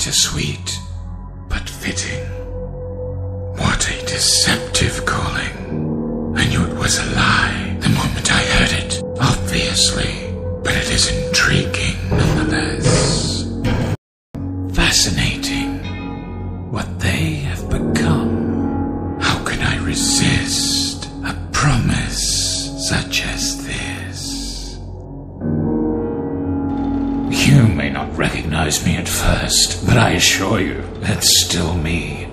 bittersweet, but fitting. What a deceptive calling. I knew it was a lie the moment I heard it, obviously, but it is intriguing nonetheless. Fascinating. What they have become. How can I resist a promise such as this? You may not recognize me first, but I assure you, it's still me.